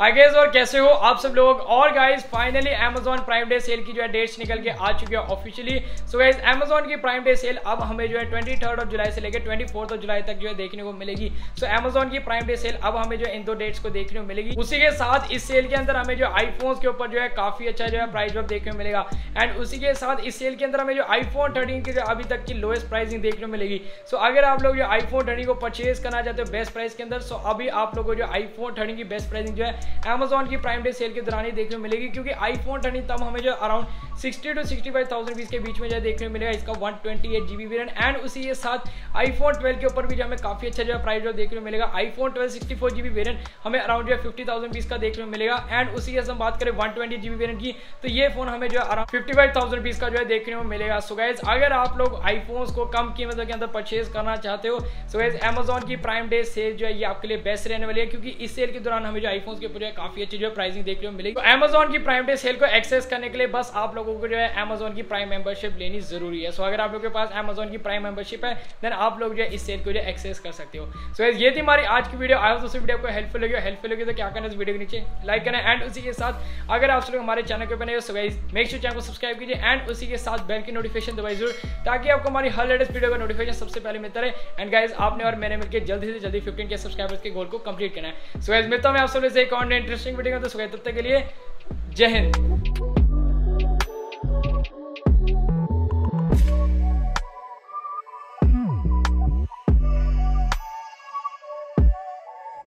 Hi guys और कैसे हो आप सब लोग? और guys finally Amazon prime day sale की जो है डेट्स निकल के आ चुकी है ऑफिशियली सो गाइस Amazon की प्राइम डे सेल अब हमें जो है ट्वेंटी थर्ड ऑफ़ जुलाई से लेकर ट्वेंटी फोर्थ ऑफ़ जुलाई तक जो है देखने को मिलेगी। सो so, Amazon की प्राइम डे सेल अब हमें जो इन दो डेट्स को देखने को मिलेगी। उसी के साथ इस सेल के अंदर हमें जो आईफोन के ऊपर जो है काफ़ी अच्छा जो है प्राइस ड्रॉप देखने को मिलेगा। एंड उसी के साथ इस सेल के अंदर हमें जो आईफोन थर्टीन की जो अभी तक की लोएस्ट प्राइसिंग देखने को मिलेगी। सो so, अगर आप लोग जो आईफोन थर्टीन को परचेज करना चाहते हो बेस्ट प्राइस के अंदर सो अभी आप लोगों को जो आईफोन थर्टीन की बेस्ट प्राइसिंग जो है Amazon की प्राइम डे सेल के दौरान ही देखने मिलेगी, क्योंकि आईफोन थर्टीन तब हमें जो around sixty two sixty five thousand के बीच में जो देखने मिलेगा। इसका one twenty eight GB variant and उसी के साथ आईफोन ट्वेल्व के ऊपर भी जो हमें काफ़ी अच्छा जो प्राइस जो देखने को मिलेगा। IPhone twelve sixty four GB variant हमें अराउंड जो फिफ्टी थाउज़ेंड रुपीज़ का देखने मिलेगा। एंड उसी के हम बात करें वन ट्वेंटी जीबी वेरियंट की तो ये फ़ोन हमें जो है around fifty five thousand rupees का जो है देखने को मिलेगा। सो गाइज़ अगर आप लोग आईफोन को कम कीमतों के अंदर परचेज करना चाहते हो सो गाइज़ अमेजोन की प्राइम डे सेल जो है ये आपके लिए बेस्ट रहने वाली है, क्योंकि इस सेल के दौरान हमें जो आईफोन के ऊपर जो है काफ़ी अच्छी जो है प्राइसिंग देखने को मिलेगी। तो अमेजोन की प्राइम डे सेल को एक्सेस करने के लिए बस आप लोगों को जो है अमेजोन की प्राइम मेंबरशिप लेनी ज़रूरी है। सो अगर आप लोगों के पास अमेजोन की प्राइम मेंबरशिप है देन आप लोग जो है इस सेल को जो एक्सेस कर सकते हो। सो so, ये थी हमारी आज की वीडियो आया दोस्तों वीडियो आपको हेल्पफुल लगी हेल्पफुल लगी तो क्या करना इस वीडियो के नीचे? लाइक करना एंड उसी के साथ अगर आप लोग हमारे चैनल के बने सो मेक श्योर चैनल को सब्सक्राइब कीजिए एंड उसी के साथ बेल की नोटिफिकेशन दबाई ज़रूर ताकि आपको हमारी हर लेटेस्ट वीडियो का नोटिफिकेशन सबसे पहले मिलता रहे। एंड गाइज़ आपने और मैंने मिलकर जल्दी से जल्दी फिफ्टीन के सब्सक्राइबर्स के गोल को कंप्लीट करना है। सो गाइज़ मिलता हूँ मैं आप सबसे और इंटरेस्टिंग वीडियो तो तब तक के लिए जय हिंद।